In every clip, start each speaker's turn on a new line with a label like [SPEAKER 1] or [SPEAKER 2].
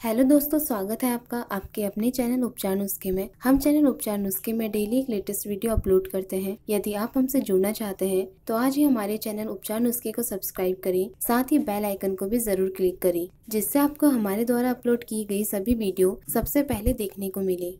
[SPEAKER 1] Hello दोस्तों, स्वागत है आपका आपके अपने चैनल उपचार नुस्खे में। हम चैनल उपचार नुस्खे में डेली एक लेटेस्ट वीडियो अपलोड करते हैं। यदि आप हमसे जुड़ना चाहते हैं तो आज ही हमारे चैनल उपचार नुस्खे को सब्सक्राइब करें, साथ ही बेल आइकन को भी ज़रूर क्लिक करें, जिससे आपको हमारे द्वारा अपलोड की गई सभी वीडियो सबसे पहले देखने को मिले।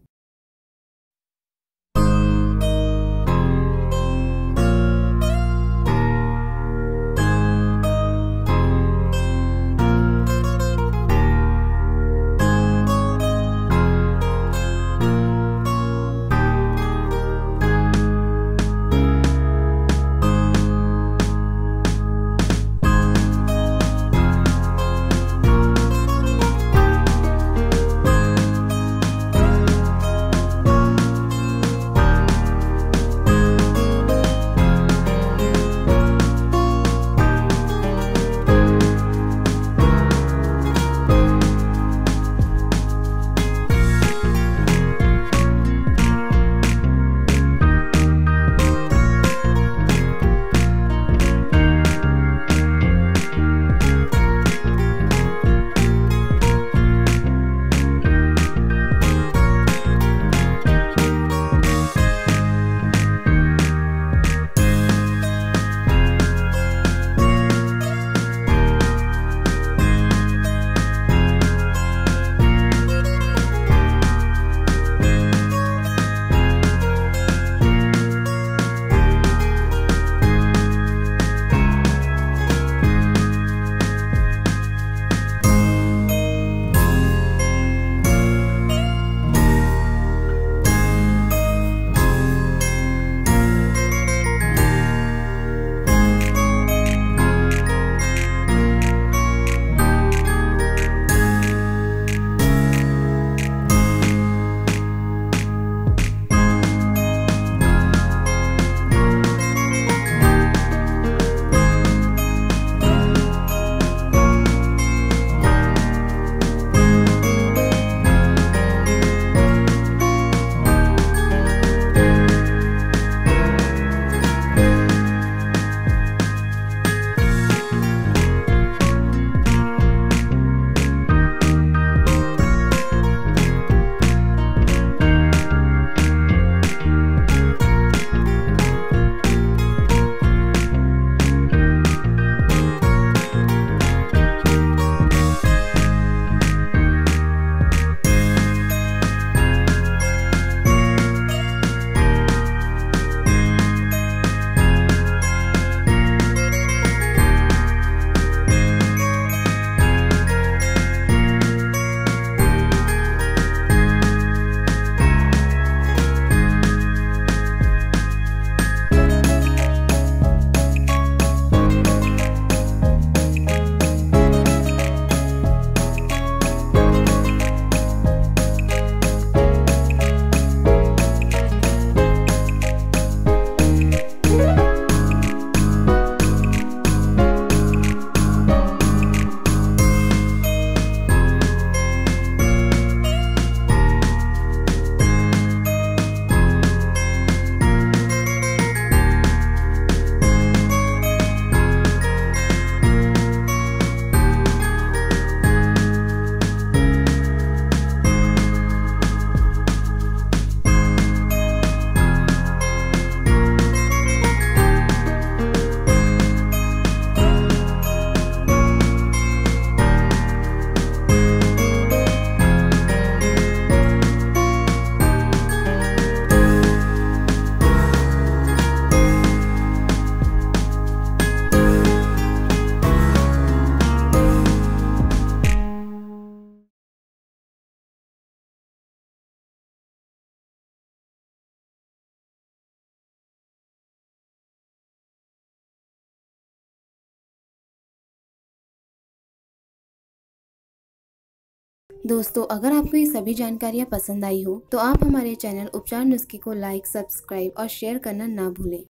[SPEAKER 1] दोस्तों, अगर आपको ये सभी जानकारियाँ पसंद आई हो तो आप हमारे चैनल उपचार नुस्खे को लाइक सब्सक्राइब और शेयर करना ना भूलें।